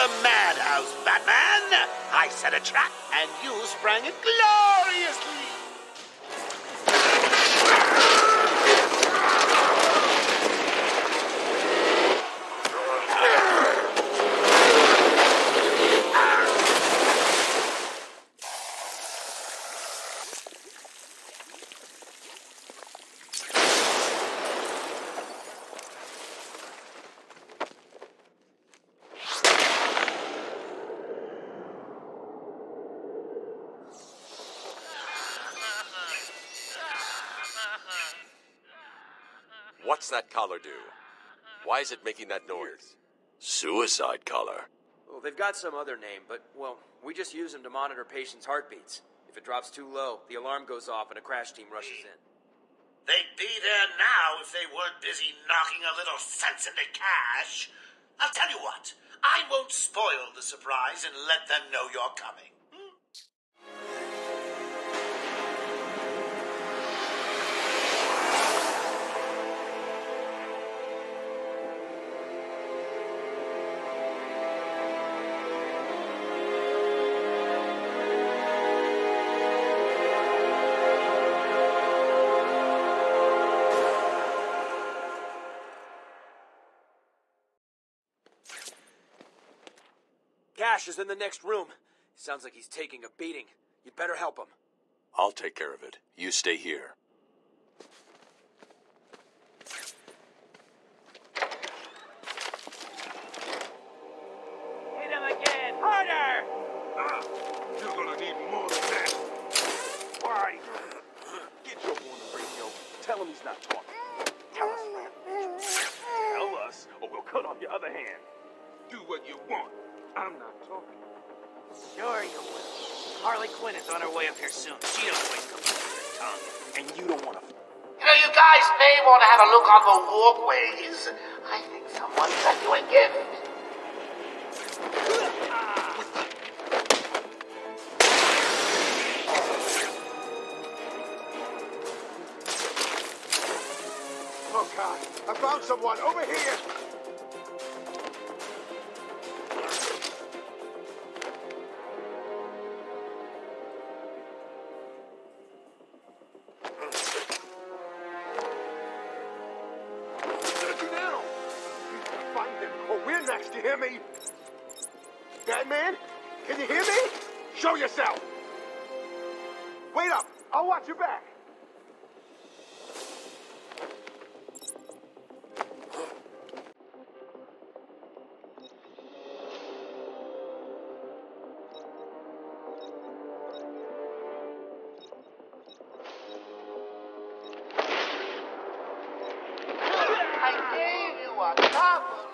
the madhouse, Batman! I set a trap, and you sprang it gloriously! What's that collar do? Why is it making that noise? Suicide collar. Well, they've got some other name, but, well, we just use them to monitor patients' heartbeats. If it drops too low, the alarm goes off and a crash team rushes in. They'd be there now if they weren't busy knocking a little sense into Cash. I'll tell you what, I won't spoil the surprise and let them know you're coming. Cash is in the next room. Sounds like he's taking a beating. You'd better help him. I'll take care of it. You stay here. Hit him again! Harder! Ah, you're gonna need more than that. Why? Get your boy on the radio. Tell him he's not talking. Tell us, man. Tell us, or we'll cut off your other hand. Do what you want. I'm not talking. Sure you will. Harley Quinn is on her way up here soon. She don't waste a with her tongue. And you don't want to. You know, you guys may want to have a look on the walkways. I think someone sent you a gift. Oh, God. I found someone. Over here. Can you hear me? Show yourself. Wait up. I'll watch your back. I gave you a couple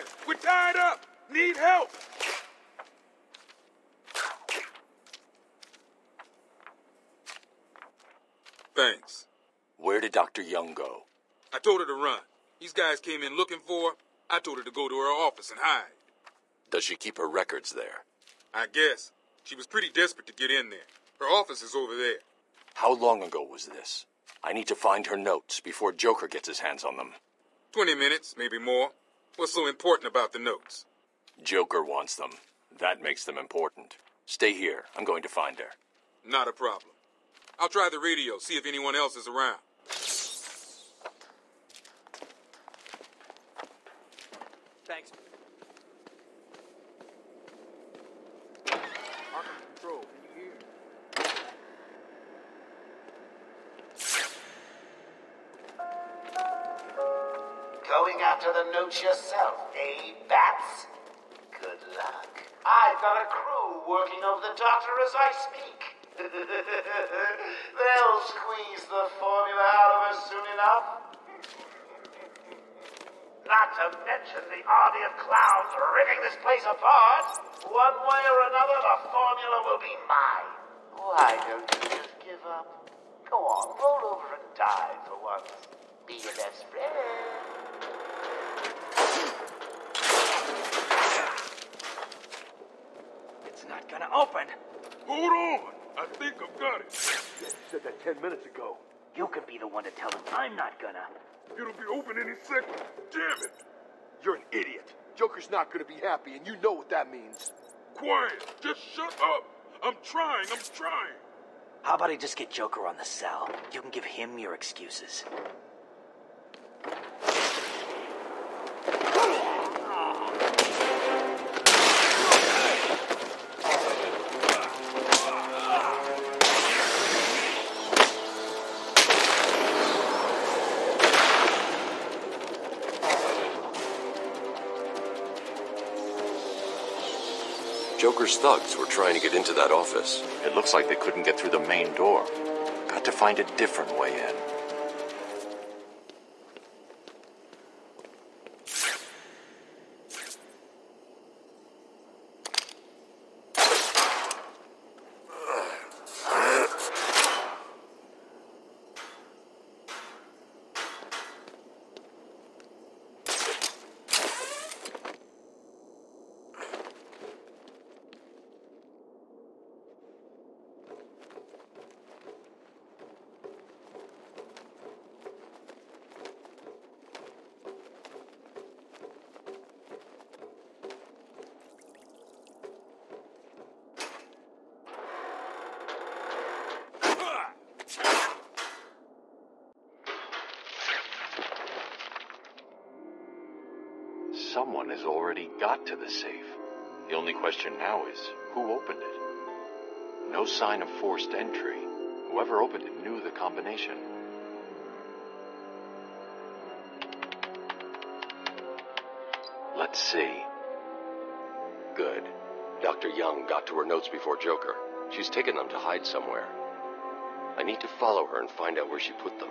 Batman, we're tied up! Need help! Thanks. Where did Dr. Young go? I told her to run. These guys came in looking for her. I told her to go to her office and hide. Does she keep her records there? I guess. She was pretty desperate to get in there. Her office is over there. How long ago was this? I need to find her notes before Joker gets his hands on them. Twenty minutes, maybe more. What's so important about the notes? Joker wants them. That makes them important. Stay here. I'm going to find her. Not a problem. I'll try the radio, see if anyone else is around. Thanks. Going after the notes yourself, eh, Bats? Good luck. I've got a crew working over the doctor as I speak. They'll squeeze the formula out of her soon enough. Not to mention the army of clowns ripping this place apart. One way or another, the formula will be mine. Why don't you just give up? Go on, roll over and die for once. Be your best friend. It's not gonna open. Hold on. I think I've got it. You said that ten minutes ago. You can be the one to tell him I'm not gonna. It'll be open any second. Damn it. You're an idiot. Joker's not gonna be happy, and you know what that means. Quiet. Just shut up. I'm trying. I'm trying. How about I just get Joker on the cell? You can give him your excuses. Joker's thugs were trying to get into that office. It looks like they couldn't get through the main door. Got to find a different way in. Someone has already got to the safe. The only question now is who opened it? No sign of forced entry. Whoever opened it knew the combination. Let's see. Good. Dr. Young got to her notes before Joker. She's taken them to hide somewhere. I need to follow her and find out where she put them.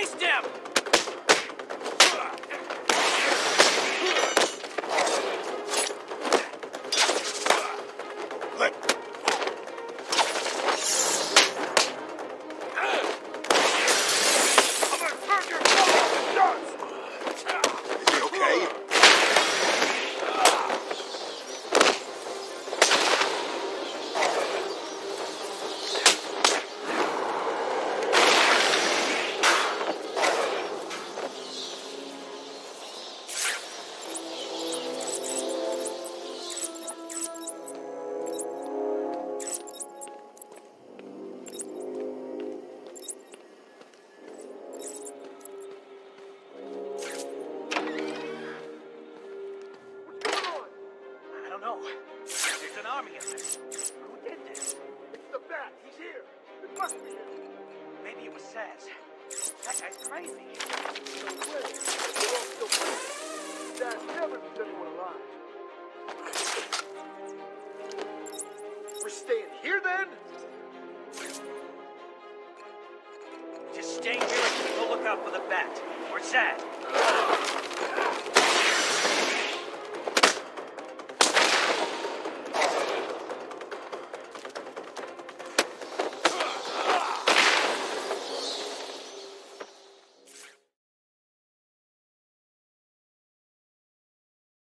Waste him! Let. Here. It must be him. Maybe it was Zsasz. That guy's crazy. No way. We're all still breathing. Dad never leaves anyone alive. We're staying here then? Just stay here and keep a lookout for the bat. Or Zsasz.